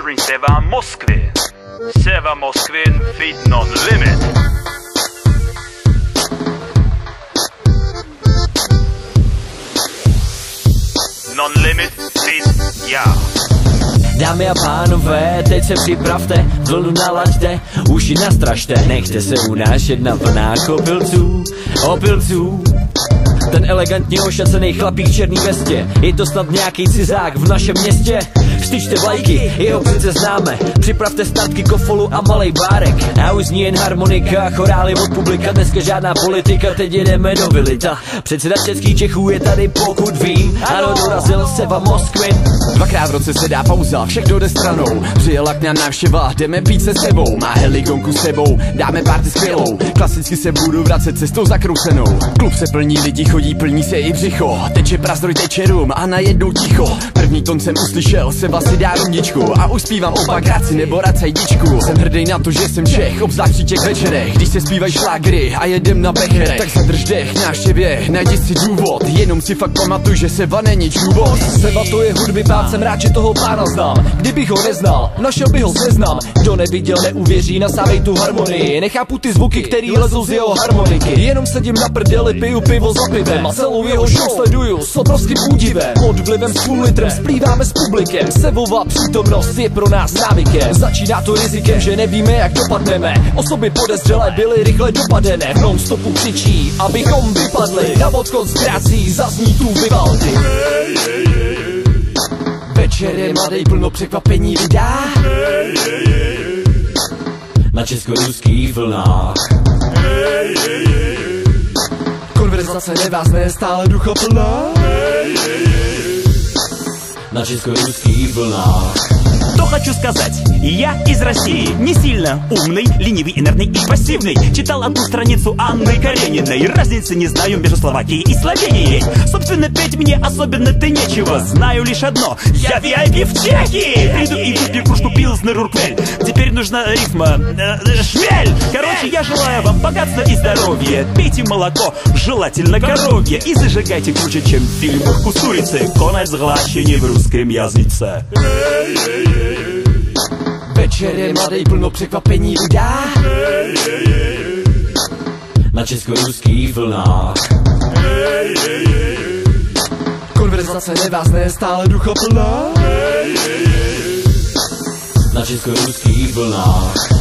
featuring Seva Moskvin. Seva Moskvin feat Non Limit. Non Limit feat já. Dámy a pánové, teď se připravte, vlnu nalaďte, uši nastražte, nechte se unášet na plná kopilců, opilců. Ten elegantně ošacený chlapík v černý vestě Je to snad nějaký cizák v našem městě Styčte vlajky, jeho přece známe. Připravte statky, kofolu a malej bárek. A už zní jen harmonika, chorály od publika. Dneska žádná politika, teď jedeme do Vilita. Předseda českých Čechů je tady pokud vím. Ano, dorazil se vám Moskvin. Dvakrát v roce se dá pauza, všechno jde stranou. Přijela k nám návštěva, jdeme pít se sebou. Má helikonku s sebou, dáme párty skvělou. Klasicky se budu vracet cestou zakroucenou Klub se plní, lidi chodí, plní se i břicho. Teče prazdroj, teče rum a najednou ticho První ton jsem uslyšel, se si dá rundičku A už zpívám opak ráci nebo racajdičku Jsem hrdý na to, že jsem Čech, obzvlášť při těch večerech. Když se zpívají šlágry a jedem na becherech Tak zadrž dech, návštěvě, najdi si důvod. Jenom si fakt pamatuj, že Seva není čůvod. Seva to je hudby pán, jsem rád, že toho pána znám. Kdybych ho neznal, našel bych ho seznam. Kdo neviděl, neuvěří, nasávej tu harmonii. Nechápu ty zvuky, který lezou z jeho harmoniky. Jenom sedím na prdeli, piju pivo za pivem A celou jeho show sleduju s obrovským údivem. Pod vlivem s půl litrem splýváme s publikem. Sevova přítomnost je pro nás návykem. Začíná to rizikem, že nevíme jak dopadneme. Osoby podezřelé byly rychle dopadené. V non-stopu křičí, abychom vypadli. Na odchod ztrácí, zazní tu Vivaldi. Večer je mladej, plno překvapení vydá Na česko-ruských vlnách. Konverzace nevázne, stále duchoplná Nacisk ludzki i wolna. Хочу сказать? Я из России, не сильно умный, ленивый, инертный и пассивный. Читал одну страницу Анны Карениной. Разницы не знаю между Словакией и Словенией. Собственно, петь мне особенно-то нечего. Знаю лишь одно, я VIP в Чехии. Приду и выпью кружку Пилснер Урквель. Теперь нужна рифма э, шмель. Короче, я желаю вам богатства и здоровья. Пейте молоко, желательно коровье. И зажигайте круче, чем в фильмах Кустурицы. Конец глащения в русском языце. Večer je mladej, plno překvapení vydá Na česko-ruských vlnách. Konverzace nevázne, stále duchoplná Na česko-ruských vlnách